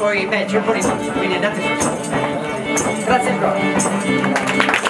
poi peggio, quindi andate su. Grazie ancora.